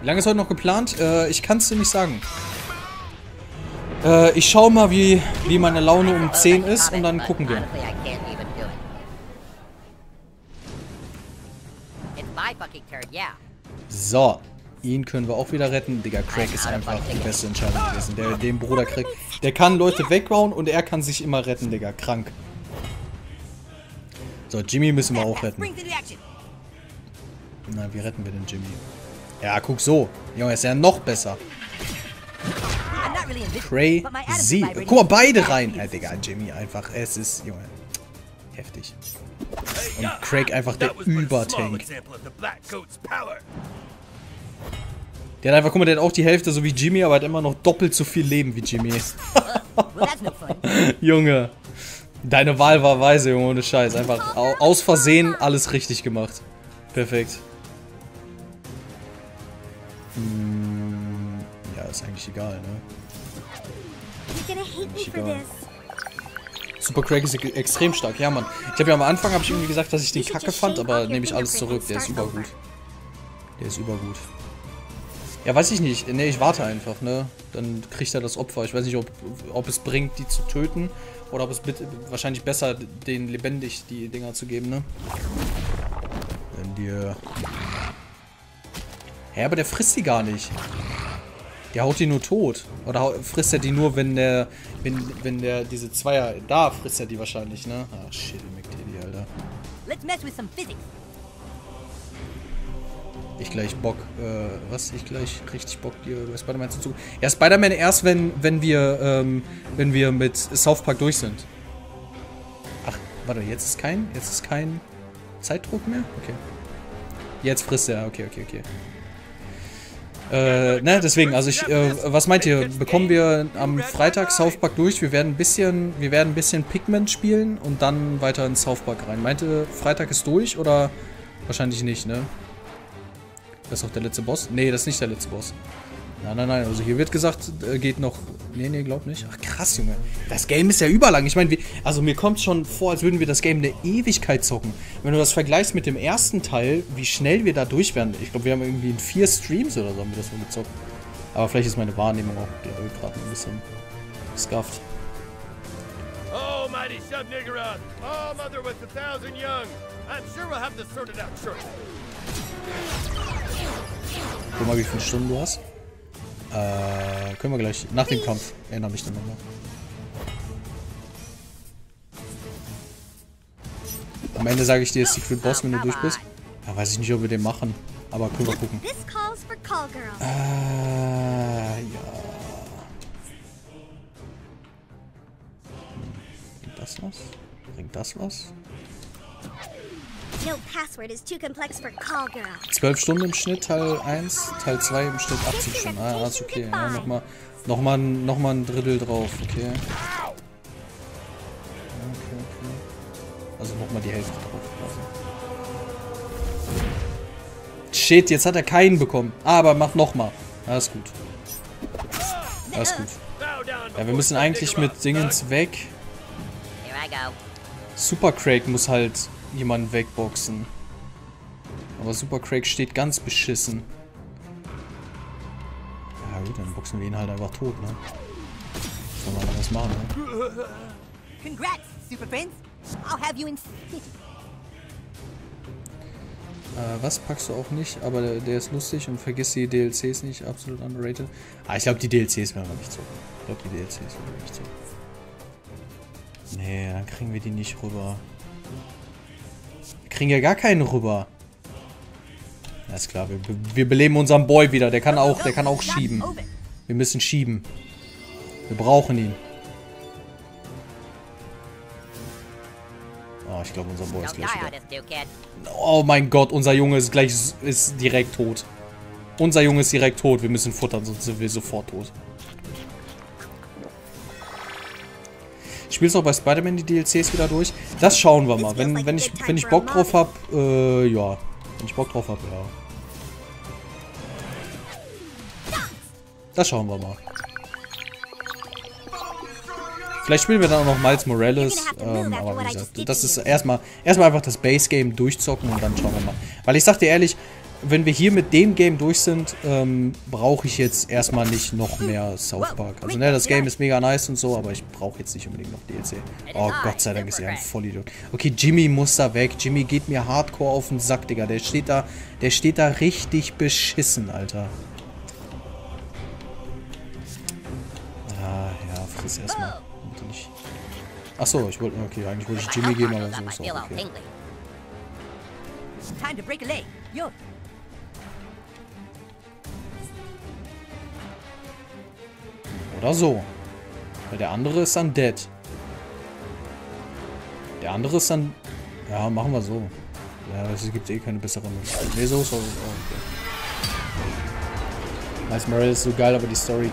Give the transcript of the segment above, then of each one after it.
Wie lange ist heute noch geplant? Äh, ich kann es dir nicht sagen. Äh, ich schaue mal, wie, wie meine Laune um 10 ist und dann gucken wir. So, ihn können wir auch wieder retten. Digga, Craig ist einfach die beste Entscheidung gewesen. Der, den Bruder Craig, der kann Leute wegbauen und er kann sich immer retten, Digga. Krank. So, Jimmy müssen wir auch retten. Na, wie retten wir denn Jimmy? Ja, guck so. Junge, ist ja noch besser. Crazy. Guck mal, beide rein. Ja, Digga, Jimmy einfach. Es ist, Junge, heftig. Und Craig einfach der Übertank. Der hat einfach, guck mal, der hat auch die Hälfte so wie Jimmy, aber hat immer noch doppelt so viel Leben wie Jimmy. Junge. Deine Wahl war weise, Junge, ohne Scheiß. Einfach aus Versehen alles richtig gemacht. Perfekt. Ist eigentlich egal, ne? Egal. Super Craig ist extrem stark. Ja, Mann. Ich habe ja am Anfang habe ich irgendwie gesagt, dass ich den kacke fand, aber nehme ich alles zurück. Der ist übergut. Der ist übergut. Ja, weiß ich nicht. Ne, ich warte einfach, ne? Dann kriegt er das Opfer. Ich weiß nicht, ob, ob es bringt, die zu töten. Oder ob es bitte, wahrscheinlich besser, den lebendig die Dinger zu geben, ne? Wenn dir... Hä, aber der frisst die gar nicht. Der haut die nur tot. Oder frisst er die nur, wenn der, wenn, wenn der, diese Zweier, da frisst er die wahrscheinlich, ne? Ah, shit, McTitty, Alter. Let's mess with some physics. Ich gleich Bock, äh, was? Ich gleich richtig Bock, dir bei Spider-Man zu. Ja, Spider-Man erst, wenn, wenn wir, ähm, wenn wir mit South Park durch sind. Ach, warte, jetzt ist kein, jetzt ist kein Zeitdruck mehr? Okay. Jetzt frisst er, okay, okay, okay. Äh, ne, deswegen, also ich, äh, was meint ihr? Bekommen wir am Freitag South Park durch? Wir werden ein bisschen, wir werden ein bisschen Pigment spielen und dann weiter in South Park rein. Meint ihr, Freitag ist durch oder wahrscheinlich nicht, ne? Das ist auch der letzte Boss? Ne, das ist nicht der letzte Boss. Nein, nein, nein. Also hier wird gesagt, äh, geht noch... Nee, nee, glaub nicht. Ach, krass, Junge. Das Game ist ja überlang. Ich meine, also mir kommt schon vor, als würden wir das Game eine Ewigkeit zocken. Wenn du das vergleichst mit dem ersten Teil, wie schnell wir da durch werden. Ich glaube, wir haben irgendwie in vier Streams oder so haben wir das mal gezockt. Aber vielleicht ist meine Wahrnehmung auch gerade ein bisschen scuffed. Oh, mighty Shub-Niggerod! Oh, mother with a thousand young! I'm sure we'll have this sorted out shortly. Guck mal, wie viele Stunden du hast. Äh, können wir gleich. Nach dem Kampf. Erinnere mich dann nochmal. Am Ende sage ich dir Secret Boss, wenn du durch bist. Ja, weiß ich nicht, ob wir den machen. Aber können wir gucken. Äh, ja. Bringt das was? Bringt das was? 12 Stunden im Schnitt, Teil 1, Teil 2 im Schnitt 18 Stunden. Ah, ist okay. Ja, nochmal noch mal, noch mal ein Drittel drauf, okay. Okay, okay. Also nochmal die Hälfte drauf. Also. Shit, jetzt hat er keinen bekommen. Aber mach nochmal. Alles gut. Alles gut. Ja, wir müssen eigentlich mit Dingens weg. Super Craig muss halt jemanden wegboxen. Aber Super Craig steht ganz beschissen. Ja gut, dann boxen wir ihn halt einfach tot, ne? Soll man was machen, ne? Congrats, Super Friends. I'll have you in äh, was packst du auch nicht, aber der, der, ist lustig und vergiss die DLCs nicht, absolut underrated. Ah, ich glaube die DLCs werden wir nicht so. Ich glaube die DLCs werden wir nicht so. Nee, dann kriegen wir die nicht rüber kriegen ja gar keinen rüber. Alles klar, wir, wir beleben unseren Boy wieder. Der kann auch, der kann auch schieben. Wir müssen schieben. Wir brauchen ihn. Oh, ich glaube, unser Boy ist gleich wieder. Oh mein Gott, unser Junge ist gleich ist direkt tot. Unser Junge ist direkt tot. Wir müssen futtern, sonst sind wir sofort tot. Spielst du auch bei Spider-Man die DLCs wieder durch? Das schauen wir mal. Wenn, wenn, ich, wenn ich Bock drauf habe, äh, ja. Wenn ich Bock drauf habe, ja. Das schauen wir mal. Vielleicht spielen wir dann auch noch Miles Morales. Ähm, aber wie gesagt, das ist erstmal erstmal einfach das Base-Game durchzocken und dann schauen wir mal. Weil ich sag dir ehrlich, wenn wir hier mit dem Game durch sind, ähm, brauche ich jetzt erstmal nicht noch mehr South Park. Also ne, das Game ist mega nice und so, aber ich brauche jetzt nicht unbedingt noch DLC. Oh Gott sei Dank ist er ein Vollidiot. Okay, Jimmy muss da weg. Jimmy geht mir hardcore auf den Sack, Digga. Der steht da, der steht da richtig beschissen, Alter. Ah, ja, friss erstmal. Achso, ich wollte, okay, eigentlich wollte ich Jimmy geben, aber so ist auch okay. Time to break a leg. Yo. Oder so. Weil der andere ist dann dead. Der andere ist dann... Ja, machen wir so. Ja, es gibt eh keine bessere Möglichkeit. Ne, so ist auch okay. Miles Morales ist so geil, aber die Story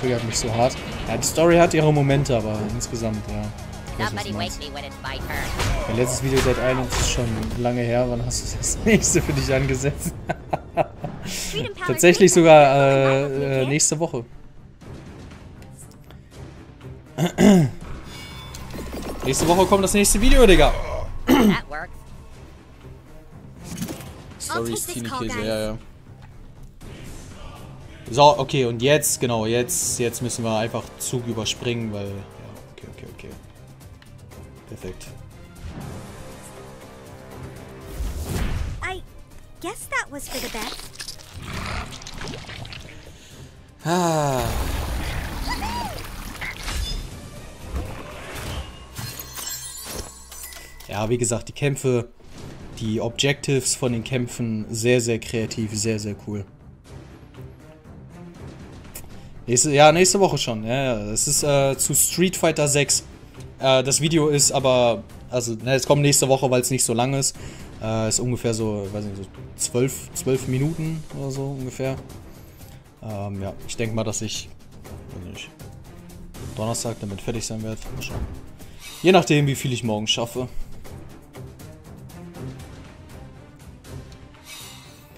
triggert mich so hart. Ja, die Story hat ihre Momente, aber insgesamt, ja. Mein letztes Video Dead Island ist schon lange her. Wann hast du das nächste für dich angesetzt? Tatsächlich sogar äh, äh, nächste Woche. nächste Woche kommt das nächste Video, Digga. Sorry, Teenie-Käse, ja, ja. So, okay, und jetzt, genau, jetzt, jetzt müssen wir einfach Zug überspringen, weil Perfekt. I guess that was for the best. Ah. Ja, wie gesagt, die Kämpfe, die Objectives von den Kämpfen, sehr, sehr kreativ, sehr, sehr cool. Nächste, ja, nächste Woche schon. Ja. Es ist äh, zu Street Fighter 6. Äh, das Video ist aber, also ne, es kommt nächste Woche, weil es nicht so lang ist. Äh, ist ungefähr so, weiß nicht, so 12, 12 Minuten oder so ungefähr. Ähm, ja, ich denke mal, dass ich, nicht, Donnerstag damit fertig sein werde. Mal schauen. Je nachdem, wie viel ich morgen schaffe.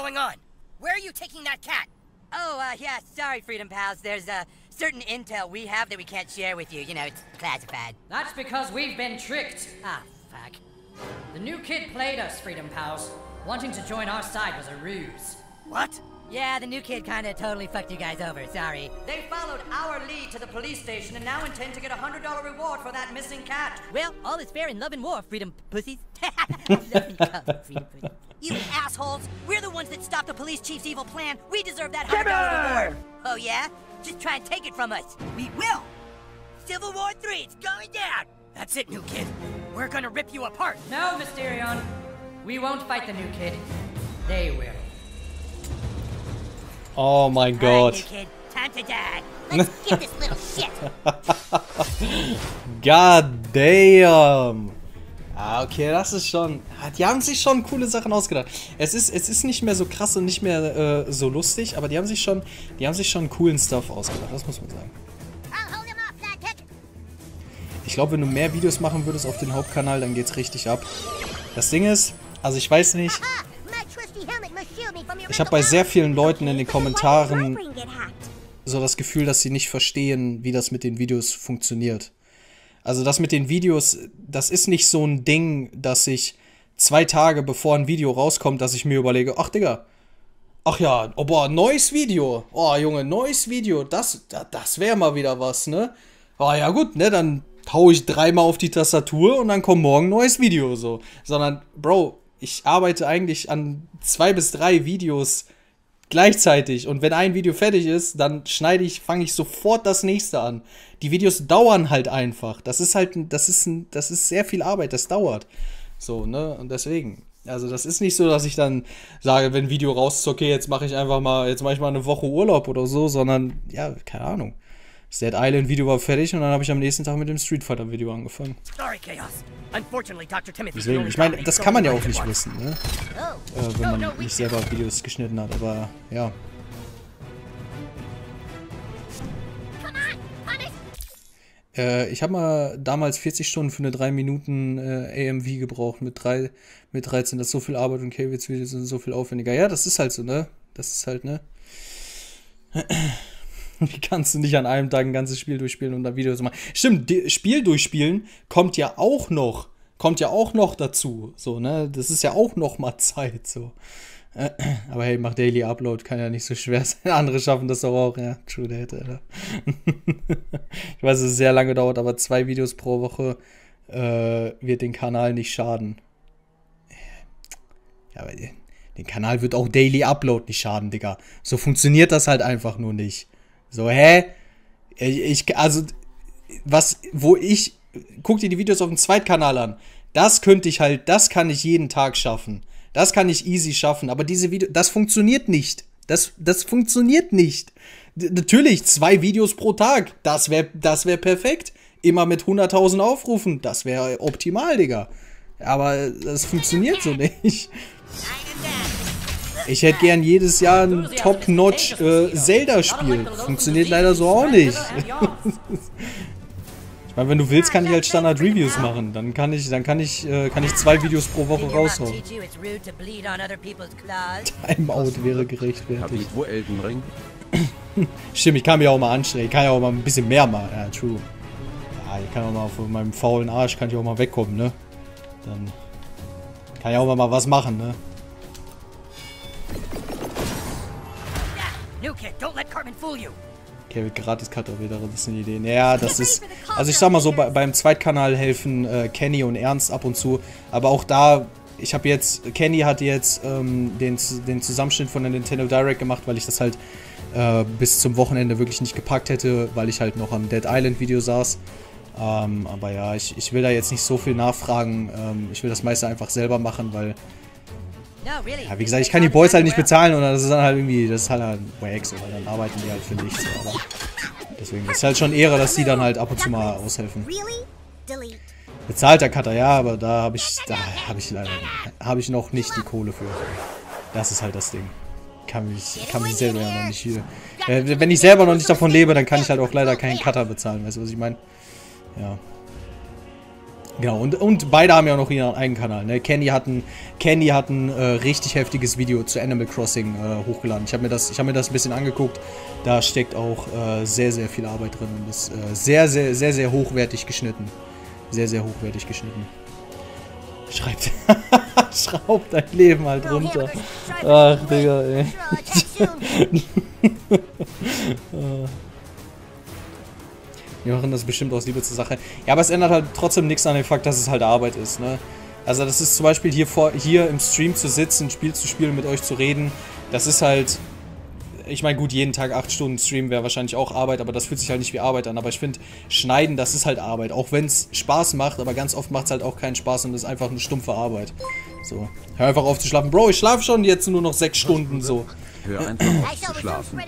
going on? Where are you taking that cat? Oh, uh, yeah, sorry, Freedom Pals. There's, uh, certain intel we have that we can't share with you. You know, it's classified. That's because we've been tricked. Ah, fuck. The new kid played us, Freedom Pals. Wanting to join our side was a ruse. What? Yeah, the new kid kinda totally fucked you guys over, sorry. They followed our lead to the police station and now intend to get a hundred dollar reward for that missing cat. Well, all is fair in love and war, freedom pussies. you assholes! We're the ones that stopped the police chief's evil plan. We deserve that hundred dollar reward. Oh yeah? Just try and take it from us. We will! Civil War 3, it's going down! That's it, new kid. We're gonna rip you apart. No, Mysterion. We won't fight the new kid. They will. Oh my god. Right, new kid. Time to die. Let's get this little shit. god damn. Ah, okay, das ist schon. Die haben sich schon coole Sachen ausgedacht. Es ist, es ist nicht mehr so krass und nicht mehr äh, so lustig, aber die haben sich schon, die haben sich schon coolen Stuff ausgedacht. Das muss man sagen. Ich glaube, wenn du mehr Videos machen würdest auf den Hauptkanal, dann geht's richtig ab. Das Ding ist, also ich weiß nicht, ich habe bei sehr vielen Leuten in den Kommentaren so das Gefühl, dass sie nicht verstehen, wie das mit den Videos funktioniert. Also das mit den Videos, das ist nicht so ein Ding, dass ich zwei Tage bevor ein Video rauskommt, dass ich mir überlege, ach Digga, ach ja, oh boah, neues Video. Oh Junge, neues Video, das, das wäre mal wieder was, ne? Oh ja gut, ne, dann hau ich dreimal auf die Tastatur und dann kommt morgen neues Video so. Sondern, Bro, ich arbeite eigentlich an zwei bis drei Videos gleichzeitig und wenn ein Video fertig ist, dann schneide ich, fange ich sofort das nächste an. Die Videos dauern halt einfach. Das ist halt, das ist, das ist sehr viel Arbeit, das dauert. So, ne? Und deswegen. Also das ist nicht so, dass ich dann sage, wenn ein Video raus ist, okay, jetzt mache ich einfach mal, jetzt mache ich mal eine Woche Urlaub oder so, sondern ja, keine Ahnung Das Dead Island Video war fertig und dann habe ich am nächsten Tag mit dem Street Fighter Video angefangen. Deswegen, ich meine, das kann man ja auch nicht wissen, ne? Äh, wenn man nicht selber Videos geschnitten hat, aber ja. Äh, ich habe mal damals 40 Stunden für eine 3 Minuten äh, AMV gebraucht mit, drei, mit 13. Das ist so viel Arbeit und K-Videos sind so viel aufwendiger. Ja, das ist halt so, ne? Das ist halt, ne? Wie kannst du nicht an einem Tag ein ganzes Spiel durchspielen und da Videos machen? Stimmt, Spiel durchspielen kommt ja auch noch, kommt ja auch noch dazu. So, ne? Das ist ja auch noch mal Zeit, so. Aber hey, mach Daily Upload, kann ja nicht so schwer sein. Andere schaffen das doch auch, ja. True Date, Alter. ich weiß, es sehr lange dauert, aber zwei Videos pro Woche äh, wird den Kanal nicht schaden. Ja, aber den Kanal wird auch Daily Upload nicht schaden, Digga. So funktioniert das halt einfach nur nicht. So, hä? Ich, also, was, wo ich, guck dir die Videos auf dem Zweitkanal an. Das könnte ich halt, das kann ich jeden Tag schaffen. Das kann ich easy schaffen. Aber diese Videos, das funktioniert nicht. Das, das funktioniert nicht. D natürlich, zwei Videos pro Tag. Das wäre das wär perfekt. Immer mit 100.000 Aufrufen. Das wäre optimal, Digga. Aber das funktioniert so nicht. Ich hätte gern jedes Jahr ein Top-Notch äh, Zelda-Spiel. Funktioniert leider so auch nicht. ich meine, wenn du willst, kann ich halt Standard-Reviews machen. Dann kann ich, dann kann ich, äh, kann ich zwei Videos pro Woche raushauen. Timeout wäre gerechtfertigt. Wo Elden Ring? Stimmt, ich kann mich auch mal anstrengen. Ich kann ja auch mal ein bisschen mehr machen. Ja, true. Ja, ich kann auch mal von meinem faulen Arsch kann ich auch mal wegkommen, ne? Dann kann ich auch mal was machen, ne? Okay, gratis Cutter wieder, das sind Ideen. Ja, das ist. Also ich sag mal so, bei, beim Zweitkanal helfen äh, Kenny und Ernst ab und zu. Aber auch da, ich habe jetzt, Kenny hat jetzt ähm, den, den Zusammenschnitt von der Nintendo Direct gemacht, weil ich das halt äh, bis zum Wochenende wirklich nicht gepackt hätte, weil ich halt noch am Dead Island Video saß. Ähm, aber ja, ich, ich will da jetzt nicht so viel nachfragen. Ähm, ich will das meiste einfach selber machen, weil ja, wie gesagt, ich kann die Boys halt nicht bezahlen und das ist dann halt irgendwie, das ist halt ein Wack, so, weil dann arbeiten die halt für nichts. Aber deswegen ist halt schon Ehre, dass die dann halt ab und zu mal aushelfen. Bezahlt der Cutter, ja, aber da habe ich, da habe ich leider, habe ich noch nicht die Kohle für. Das ist halt das Ding. Kann mich, kann mich selber ja noch nicht hier. Äh, wenn ich selber noch nicht davon lebe, dann kann ich halt auch leider keinen Cutter bezahlen, weißt du, was ich meine? Ja. Genau, und, und beide haben ja auch noch ihren eigenen Kanal. Ne? Kenny hat ein, Kenny hat ein äh, richtig heftiges Video zu Animal Crossing äh, hochgeladen. Ich habe mir, das, hab mir das ein bisschen angeguckt. Da steckt auch äh, sehr, sehr viel Arbeit drin und ist äh, sehr, sehr, sehr, sehr hochwertig geschnitten. Sehr, sehr hochwertig geschnitten. Schreibt. Schraubt dein Leben halt runter. Ach, Digga, ey. Wir machen das bestimmt aus Liebe zur Sache. Ja, aber es ändert halt trotzdem nichts an dem Fakt, dass es halt Arbeit ist, ne? Also das ist zum Beispiel hier, vor, hier im Stream zu sitzen, ein Spiel zu spielen, mit euch zu reden. Das ist halt... Ich meine, gut, jeden Tag 8 Stunden Stream wäre wahrscheinlich auch Arbeit, aber das fühlt sich halt nicht wie Arbeit an. Aber ich finde, Schneiden, das ist halt Arbeit. Auch wenn es Spaß macht, aber ganz oft macht es halt auch keinen Spaß und ist einfach eine stumpfe Arbeit. So. Hör einfach auf zu schlafen. Bro, ich schlafe schon jetzt nur noch 6 Stunden, so. Hör einfach auf zu schlafen.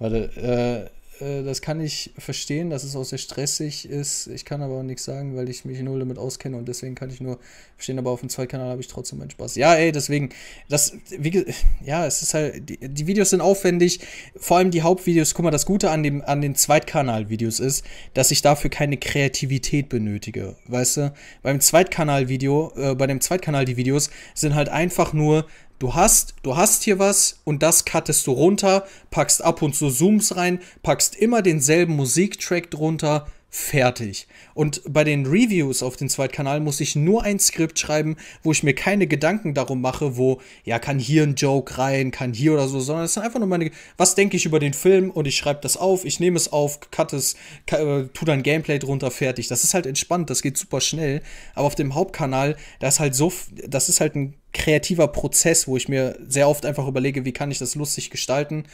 Warte, äh... Äh, das kann ich verstehen, dass es auch sehr stressig ist. Ich kann aber auch nichts sagen, weil ich mich null damit auskenne und deswegen kann ich nur verstehen, aber auf dem Zweitkanal habe ich trotzdem meinen Spaß. Ja, ey, deswegen, das, wie, ja, es ist halt, die, die, Videos sind aufwendig, vor allem die Hauptvideos. Guck mal, das Gute an, dem, an den Zweitkanal-Videos ist, dass ich dafür keine Kreativität benötige, weißt du? Beim Zweitkanal-Video, äh, bei dem Zweitkanal, die Videos sind halt einfach nur Du hast, du hast hier was und das cuttest du runter, packst ab und zu Zooms rein, packst immer denselben Musiktrack drunter, fertig. Und bei den Reviews auf dem Zweitkanal muss ich nur ein Skript schreiben, wo ich mir keine Gedanken darum mache, wo, ja, kann hier ein Joke rein, kann hier oder so, sondern es sind einfach nur meine, was denke ich über den Film und ich schreibe das auf, ich nehme es auf, cut es, äh, tu dann Gameplay drunter, fertig. Das ist halt entspannt, das geht super schnell. Aber auf dem Hauptkanal, da ist halt so, das ist halt ein kreativer Prozess, wo ich mir sehr oft einfach überlege, wie kann ich das lustig gestalten.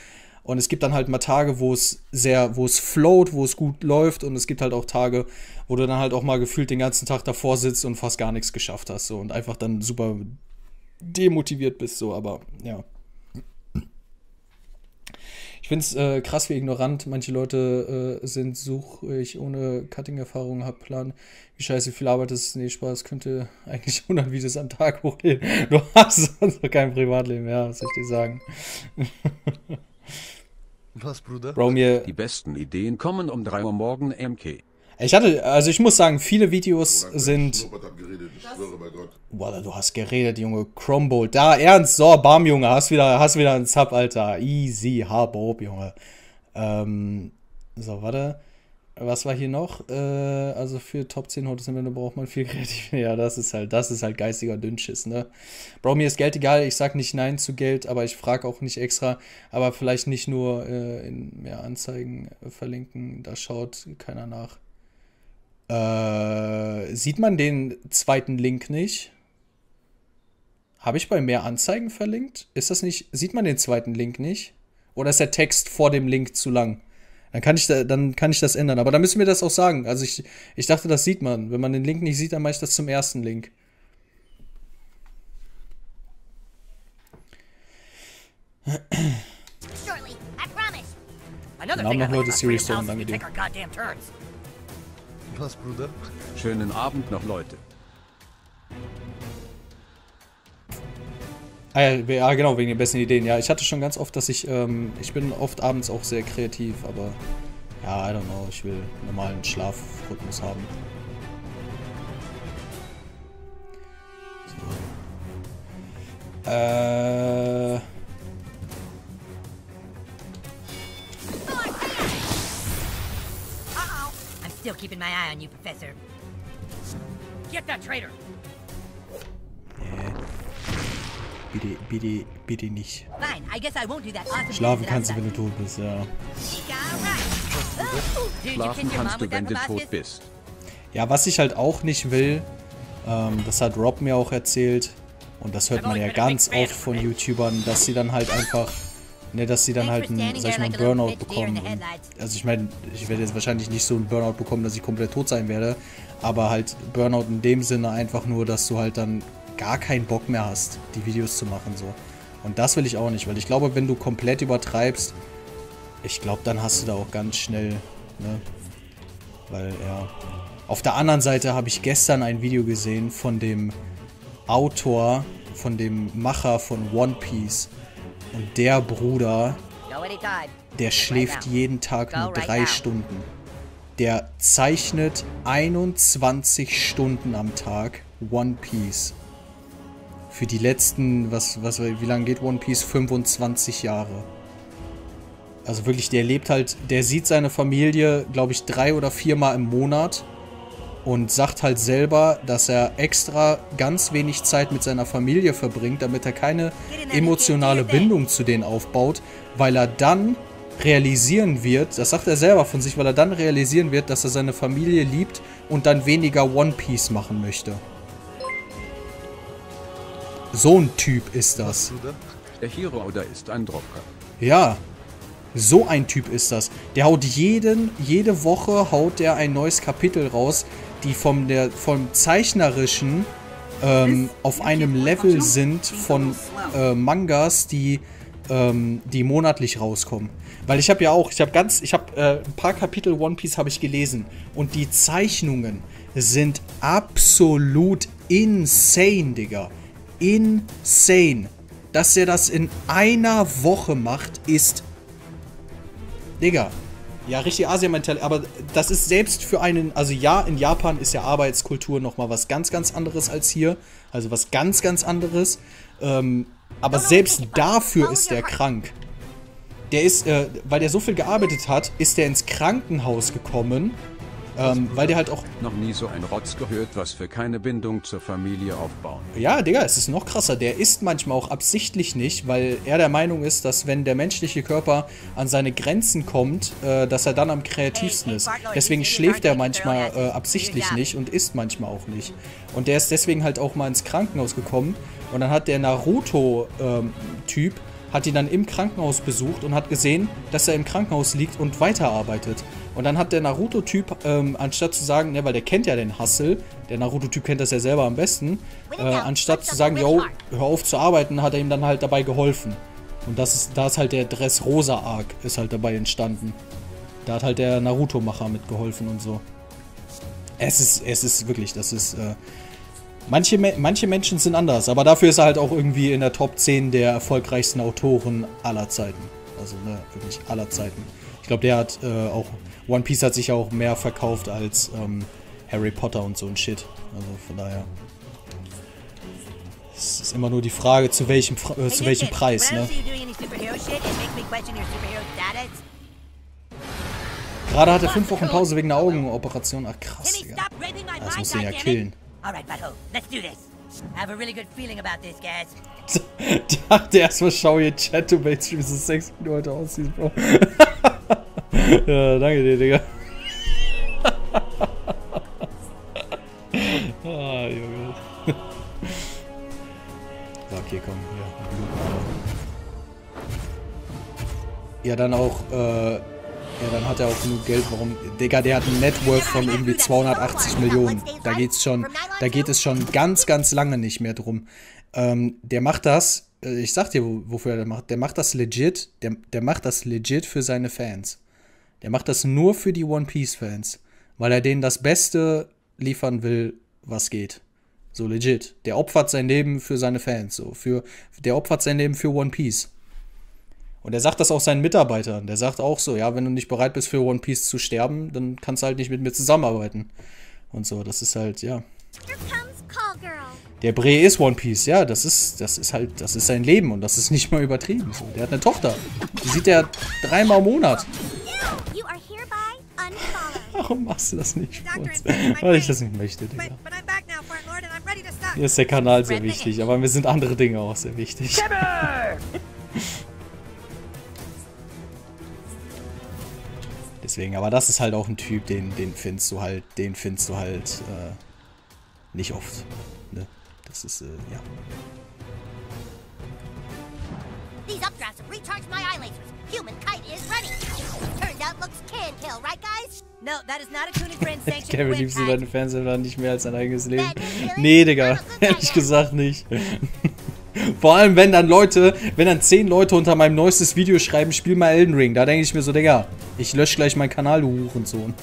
Und es gibt dann halt mal Tage, wo es sehr, wo es float, wo es gut läuft. Und es gibt halt auch Tage, wo du dann halt auch mal gefühlt den ganzen Tag davor sitzt und fast gar nichts geschafft hast. So, und einfach dann super demotiviert bist. So, aber ja. Ich finde es äh, krass wie ignorant. Manche Leute äh, sind, suche ich ohne Cutting-Erfahrung, hab Plan. Wie scheiße viel Arbeit ist. Nee, Spaß, könnte eigentlich 100 Videos am Tag hochgehen. Du hast sonst noch kein Privatleben, ja, was soll ich dir sagen. Was, Bruder? Bro, mir, Die besten Ideen kommen um 3 Uhr morgen MK. ich hatte, also ich muss sagen, viele Videos sind. Boah, du hast geredet, Junge. Chromebolt. Da, ernst. So, bam, Junge. Hast wieder, hast wieder einen Sub, Alter. Easy. Habob, Junge. Ähm, so, warte. Was war hier noch? Äh, also für Top 10 Hotelsemble braucht man viel kreativ. Ja, das ist halt, das ist halt geistiger Dünnschiss, ne? Bro, mir ist Geld egal. Ich sag nicht Nein zu Geld, aber ich frage auch nicht extra. Aber vielleicht nicht nur äh, in mehr Anzeigen äh, verlinken. Da schaut keiner nach. Äh, sieht man den zweiten Link nicht? Habe ich bei mehr Anzeigen verlinkt? Ist das nicht, sieht man den zweiten Link nicht? Oder ist der Text vor dem Link zu lang? Dann kann ich, da, dann kann ich das ändern. Aber dann müssen wir das auch sagen. Also ich, ich dachte, das sieht man. Wenn man den Link nicht sieht, dann mache ich das zum ersten Link. Thing noch Leute Freedom Stone, danke dir. Was, Bruder? Schönen Abend noch, Leute. Ah ja, ja, genau, wegen den besten Ideen. Ja, ich hatte schon ganz oft, dass ich, ähm, ich bin oft abends auch sehr kreativ, aber ja, I don't know, ich will normalen Schlafrhythmus haben. So. Äh, still keeping my eye on you, Professor. Get that traitor. Bitte, bitte, bitte nicht. Fine, I guess I won't do that awesome Schlafen kannst du, wenn du tot bist, ja. Schlafen kannst du, wenn du tot bist. Ja, was ich halt auch nicht will, ähm, das hat Rob mir auch erzählt, und das hört man ja ganz oft von YouTubern, dass sie dann halt einfach, ne, dass sie dann halt einen, sag ich mal, einen Burnout bekommen. Und, also ich meine, ich werde jetzt wahrscheinlich nicht so einen Burnout bekommen, dass ich komplett tot sein werde, aber halt Burnout in dem Sinne einfach nur, dass du halt dann gar keinen Bock mehr hast, die Videos zu machen, so. Und das will ich auch nicht, weil ich glaube, wenn du komplett übertreibst, ich glaube, dann hast du da auch ganz schnell, ne, weil, ja. Auf der anderen Seite habe ich gestern ein Video gesehen von dem Autor, von dem Macher von One Piece. Und der Bruder, der schläft jeden Tag nur drei. Stunden. Der zeichnet 21 Stunden am Tag One Piece. Für die letzten, was, was, wie lange geht One Piece? 25 Jahre. Also wirklich, der lebt halt, der sieht seine Familie, glaube ich, drei oder viermal im Monat und sagt halt selber, dass er extra ganz wenig Zeit mit seiner Familie verbringt, damit er keine emotionale Bindung zu denen aufbaut, weil er dann realisieren wird, das sagt er selber von sich, weil er dann realisieren wird, dass er seine Familie liebt und dann weniger One Piece machen möchte. So ein Typ ist das. Der Hero oder ist ein Dropper. Ja, so ein Typ ist das. Der haut jeden, jede Woche haut der ein neues Kapitel raus, die vom, der, vom Zeichnerischen ähm, auf einem Level sind von äh, Mangas, die, ähm, die monatlich rauskommen. Weil ich habe ja auch, ich habe ganz, ich habe äh, ein paar Kapitel One Piece habe ich gelesen und die Zeichnungen sind absolut insane, Digga. Insane. Dass er das in einer Woche macht, ist Digga. Ja, richtig Asien-Mental, aber das ist selbst für einen, also ja, in Japan ist ja Arbeitskultur nochmal was ganz, ganz anderes als hier. Also was ganz, ganz anderes. Ähm, aber selbst dafür ist der krank. Der ist, äh, weil der so viel gearbeitet hat, ist der ins Krankenhaus gekommen, ähm, weil der halt auch Noch nie so ein Rotz gehört, was für keine Bindung zur Familie aufbauen. Ja, Digga, es ist noch krasser. Der isst manchmal auch absichtlich nicht, weil er der Meinung ist, dass wenn der menschliche Körper an seine Grenzen kommt, äh, dass er dann am kreativsten ist. Deswegen schläft er manchmal äh, absichtlich nicht und isst manchmal auch nicht. Und der ist deswegen halt auch mal ins Krankenhaus gekommen. Und dann hat der Naruto-Typ hat ihn dann im Krankenhaus besucht und hat gesehen, dass er im Krankenhaus liegt und weiterarbeitet. Und dann hat der Naruto-Typ, ähm, anstatt zu sagen, ne, weil der kennt ja den Hustle, der Naruto-Typ kennt das ja selber am besten, äh, anstatt zu sagen, yo, hör auf zu arbeiten, hat er ihm dann halt dabei geholfen. Und das ist, da ist halt der Dressrosa-Arc ist halt dabei entstanden. Da hat halt der Naruto-Macher mitgeholfen und so. Es ist, es ist wirklich, das ist, äh, manche, manche Menschen sind anders, aber dafür ist er halt auch irgendwie in der Top 10 der erfolgreichsten Autoren aller Zeiten. Also, ne, wirklich aller Zeiten. Ich glaube, der hat äh, auch, One Piece hat sich auch mehr verkauft als ähm, Harry Potter und so ein Shit. Also von daher. Es ist immer nur die Frage, zu welchem, äh, zu welchem Preis, ne? Gerade hat er fünf Wochen Pause wegen einer Augenoperation. Ach krass, Digga. my Das muss den ja killen. All right, butthole, let's do this. I have a really good feeling about this, guys. dachte erstmal, schau ihr Chat, du Mainstream, so sexy wie du heute aussiehst, Bro. ja, danke dir, Digga. ah, Junge. so, okay, komm, hier. Ja, dann auch, äh, ja, dann hat er auch genug Geld, warum, Digga, der hat ein Networth von irgendwie 280 Millionen. Da geht's schon, da geht es schon ganz, ganz lange nicht mehr drum. Ähm, der macht das, äh, ich sag dir, wo- wofür er das macht, der macht das legit, der, der macht das legit für seine Fans. Der macht das nur für die One Piece Fans, weil er denen das Beste liefern will, was geht. So legit. Der opfert sein Leben für seine Fans, so für der opfert sein Leben für One Piece. Und er sagt das auch seinen Mitarbeitern. Der sagt auch so, ja, wenn du nicht bereit bist für One Piece zu sterben, dann kannst du halt nicht mit mir zusammenarbeiten. Und so, das ist halt, ja. Der Bre ist One Piece, ja, das ist, das ist halt, das ist sein Leben und das ist nicht mal übertrieben. So. Der hat eine Tochter. Die sieht er dreimal im Monat. You are hereby unfollowed. Warum machst du das nicht Weil ich das nicht möchte, But, Digga. but I'm back now, Fart Lord, and I'm ready to stop. Mir ist der Kanal sehr wichtig, aber mir sind andere Dinge auch sehr wichtig. Deswegen, aber das ist halt auch ein Typ, den, den findest du halt, den findest du halt äh, nicht oft. Ne? Das ist, äh, ja. These updrafts have recharged my eye lasers. Human kite is ready. Turns out looks can kill, right, guys? No, that is not a Coon and Friends sanctioned Kevin, liebst du hack. deine Fernseher nicht mehr als dein eigenes Leben? Nee, Digga, ehrlich gesagt nicht. Vor allem, wenn dann Leute, wenn dann zehn Leute unter meinem neuestes Video schreiben, spiel mal Elden Ring, da denke ich mir so, Digga, ich lösche gleich meinen Kanal, du Hurensohn.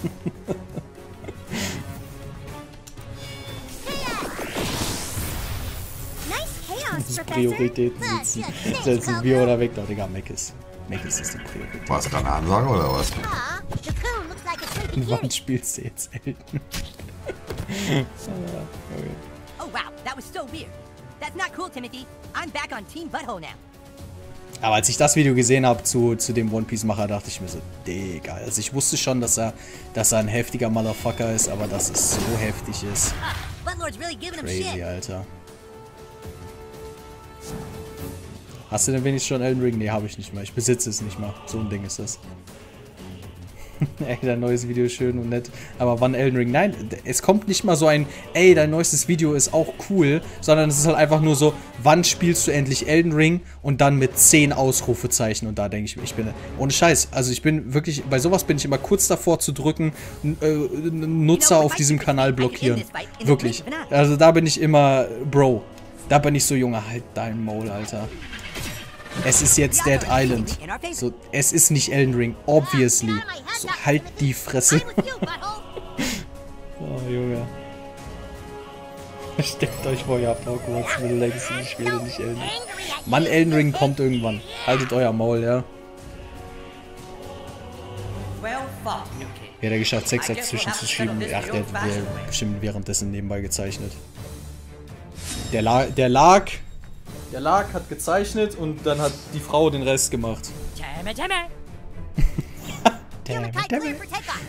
Prioritäten sitzen. Setzen wir oder weg da, Digga, Mac ist. Mac ist ist die Priorität. Was, keine Ansage oder was? Wann spielst du jetzt Elden? Oh wow, that was so weird. That's not cool, Timothy. I'm back on Team Butthole now. Aber als ich das Video gesehen habe zu, zu dem One Piece Macher, dachte ich mir so, Digga. Also ich wusste schon, dass er, dass er ein heftiger Motherfucker ist, aber dass es so heftig ist. Crazy. Alter. Hast du denn wenigstens schon Elden Ring? Nee, habe ich nicht mehr. Ich besitze es nicht mal. So ein Ding ist das. ey, dein neues Video ist schön und nett. Aber wann Elden Ring? Nein, es kommt nicht mal so ein, ey, dein neuestes Video ist auch cool, sondern es ist halt einfach nur so, wann spielst du endlich Elden Ring? Und dann mit 10 Ausrufezeichen. Und da denke ich, ich bin, ohne Scheiß, also ich bin wirklich, bei sowas bin ich immer kurz davor zu drücken, äh, Nutzer auf diesem Kanal blockieren. Wirklich. Also da bin ich immer, Bro, da bin ich so, Junge, halt dein Maul, Alter. Es ist jetzt Dead Island. So, es ist nicht Elden Ring, obviously. So, halt die Fresse. Oh, Junge. Steckt euch vor, ihr habt Hogwarts Middle Legacy, ich spiele nicht Elden Ring. Mann, Elden Ring kommt irgendwann. Haltet euer Maul, ja. Wer der geschafft, Sex dazwischen zu schieben. Ach, der, der bestimmt währenddessen nebenbei gezeichnet. Der, La der lag. Der lag, hat gezeichnet und dann hat die Frau den Rest gemacht. Kite clear for takeoff.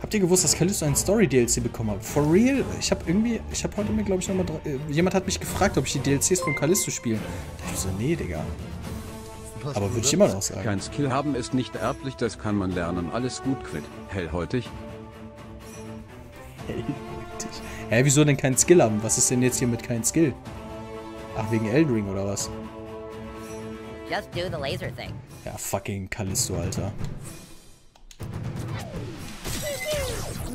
Habt ihr gewusst, dass Callisto ein Story-DLC bekommen hat? For real? Ich habe irgendwie, ich habe heute mir, glaube ich, nochmal, äh, jemand hat mich gefragt, ob ich die DLCs von Callisto spiele. Da ich so, nee, Digga. Aber würde ich immer noch sagen. Kein Skill haben ist nicht erblich, das kann man lernen. Alles gut, Quid. Hellhäutig. Hä, wieso denn kein Skill haben? Was ist denn jetzt hier mit kein Skill? Ach, wegen Elden Ring oder was? Just do the laser thing. Ja, fucking Callisto, Alter.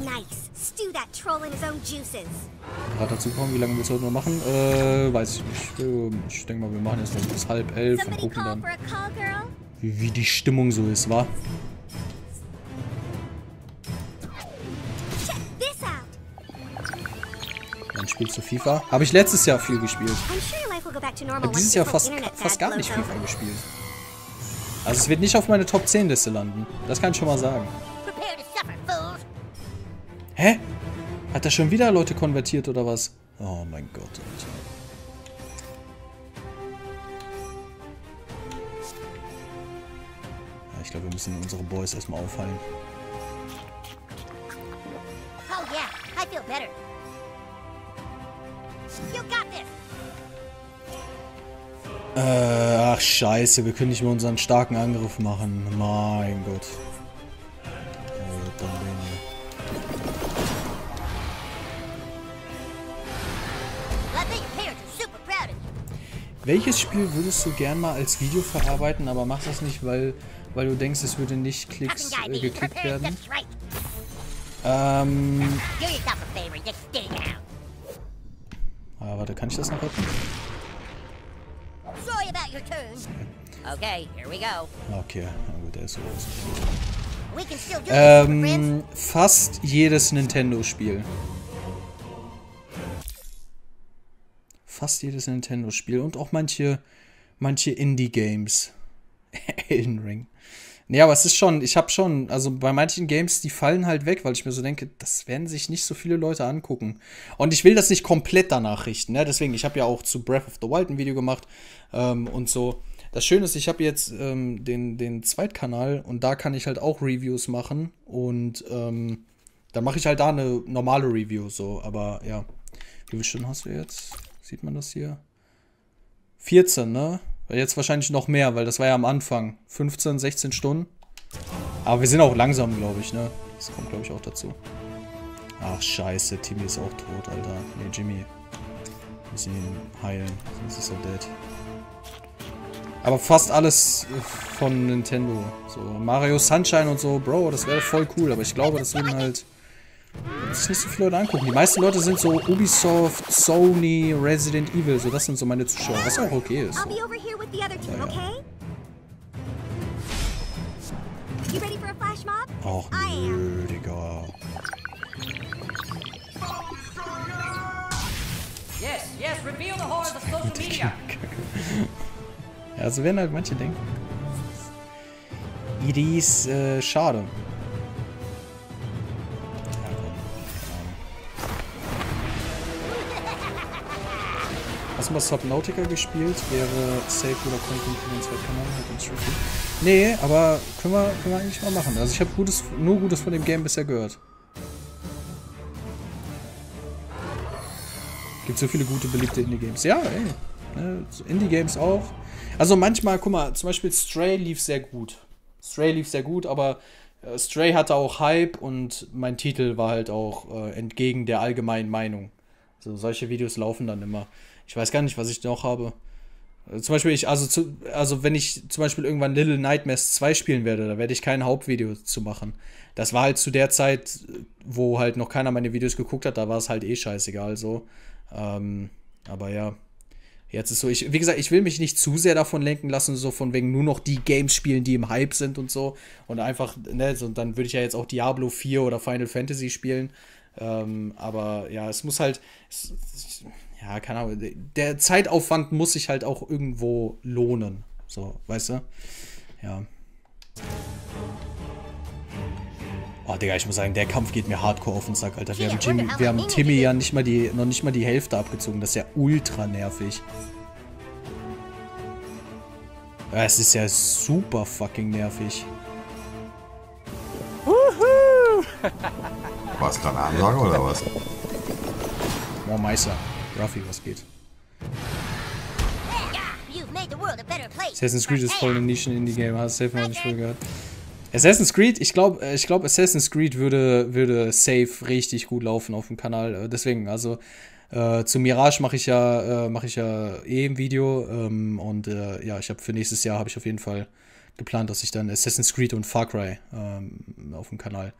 Nice. Stew that troll in his own juices. Gerade dazu kommen, wie lange wir es heute noch machen? Äh, weiß ich nicht. Ähm, Ich denke mal, wir machen jetzt noch bis halb elf und gucken dann, wie, wie die Stimmung so ist, wa? Spielst du FIFA. Habe ich letztes Jahr viel gespielt. Habe dieses Jahr fast, fast gar nicht FIFA gespielt. Also es wird nicht auf meine Top 10 Liste landen. Das kann ich schon mal sagen. Hä? Hat er schon wieder Leute konvertiert oder was? Oh mein Gott, Alter. Ich glaube, wir müssen unsere Boys erstmal aufhalten. Oh yeah, I feel better. Äh, ach scheiße, wir können nicht mehr unseren starken Angriff machen. Mein Gott. Welches Spiel würdest du gern mal als Video verarbeiten, aber machst das nicht, weil, weil du denkst, es würde nicht Klicks, äh, geklickt werden? Ähm, ah, warte, kann ich das noch retten? Okay, here we go. Okay, na gut, der ist so groß. Ähm, fast jedes Nintendo-Spiel. Fast jedes Nintendo-Spiel und auch manche, manche Indie-Games. Elden Ring. Nee, aber es ist schon, ich habe schon, also bei manchen Games, die fallen halt weg, weil ich mir so denke, das werden sich nicht so viele Leute angucken. Und ich will das nicht komplett danach richten, ne? Deswegen, ich habe ja auch zu Breath of the Wild ein Video gemacht ähm, und so. Das Schöne ist, ich habe jetzt ähm, den, den Zweitkanal und da kann ich halt auch Reviews machen und ähm, dann mache ich halt da eine normale Review, so. Aber ja, wie viele Stunden hast du jetzt? Sieht man das hier? 14, ne? Jetzt wahrscheinlich noch mehr, weil das war ja am Anfang. 15, 16 Stunden. Aber wir sind auch langsam, glaube ich, ne? Das kommt, glaube ich, auch dazu. Ach, scheiße. Timmy ist auch tot, Alter. Ne, Jimmy. Wir müssen ihn heilen. Sonst ist er dead. Aber fast alles äh, von Nintendo. So, Mario Sunshine und so, Bro, das wäre voll cool. Aber ich glaube, das würden halt würden sich nicht so viele Leute angucken. Die meisten Leute sind so Ubisoft, Sony, Resident Evil. So, das sind so meine Zuschauer. Was auch okay ist. So. Ja, ja. am. nö, Digga. Ja, so werden halt manche denken. Idis, äh, schade. Du mal Subnautica gespielt? Wäre safe oder Content für den Zweitkanal? Hat uns viel. Nee, aber können wir, können wir eigentlich mal machen. Also ich habe Gutes, nur Gutes von dem Game bisher gehört. Gibt so viele gute, beliebte Indie-Games. Ja, ey. Ne, Indie-Games auch. Also manchmal, guck mal, zum Beispiel Stray lief sehr gut. Stray lief sehr gut, aber äh, Stray hatte auch Hype und mein Titel war halt auch äh, entgegen der allgemeinen Meinung. So, solche Videos laufen dann immer. Ich weiß gar nicht, was ich noch habe. Äh, Zum Beispiel, ich, also, zu, also wenn ich zum Beispiel irgendwann Little Nightmares 2 spielen werde, da werde ich kein Hauptvideo zu machen. Das war halt zu der Zeit, wo halt noch keiner meine Videos geguckt hat, da war es halt eh scheißegal so. Ähm, aber ja. Jetzt ist so, ich, wie gesagt, ich will mich nicht zu sehr davon lenken lassen, so von wegen nur noch die Games spielen, die im Hype sind und so. Und einfach, ne, so, dann würde ich ja jetzt auch Diablo 4 oder Final Fantasy spielen. Ähm, aber ja, es muss halt, es, es, ja, keine Ahnung, der Zeitaufwand muss sich halt auch irgendwo lohnen. So, weißt du? Ja. Oh, Digga, ich muss sagen, der Kampf geht mir hardcore auf den Sack, Alter. Wir haben, Jimmy, wir haben Timmy ja nicht mal die, noch nicht mal die Hälfte abgezogen. Das ist ja ultra nervig. Ja, Es ist ja super fucking nervig. War es gerade eine Ansage oder was? Oh, Meister. Ruffy, was geht? Assassin's Creed ist voll ein Nischen-Indie-Game. Hast du safe noch nicht viel gehört. Assassin's Creed, ich glaube, ich glaub, Assassin's Creed würde, würde safe richtig gut laufen auf dem Kanal. Äh, Deswegen, also äh, zu Mirage mache ich ja, äh, mache ich ja eh im Video. Ähm, und äh, ja, ich habe für nächstes Jahr habe ich auf jeden Fall geplant, dass ich dann Assassin's Creed und Far Cry ähm, auf dem Kanal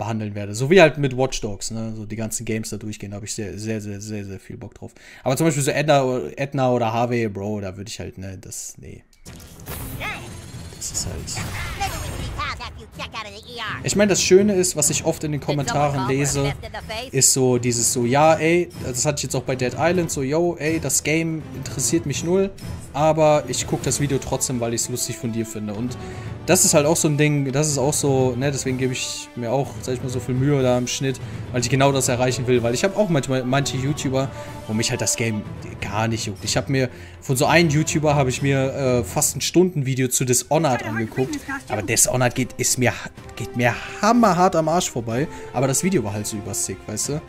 behandeln werde. So wie halt mit Watch Dogs, ne? So die ganzen Games da durchgehen, da habe ich sehr, sehr, sehr, sehr, sehr viel Bock drauf. Aber zum Beispiel so Edna, Edna oder Harvey, Bro, da würde ich halt, ne, das, nee. Das ist halt. Ich meine, das Schöne ist, was ich oft in den Kommentaren lese, ist so dieses so, ja, ey, das hatte ich jetzt auch bei Dead Island, so, yo, ey, das Game interessiert mich null, aber ich gucke das Video trotzdem, weil ich es lustig von dir finde. Und das ist halt auch so ein Ding, das ist auch so, ne, deswegen gebe ich mir auch, sag ich mal, so viel Mühe da im Schnitt, weil ich genau das erreichen will. Weil ich habe auch manchmal manche YouTuber, wo mich halt das Game gar nicht juckt. Ich habe mir, von so einem YouTuber habe ich mir äh, fast ein Stundenvideo zu Dishonored angeguckt. Aber Dishonored geht, ist mir, geht mir hammerhart am Arsch vorbei. Aber das Video war halt so übersick, weißt du?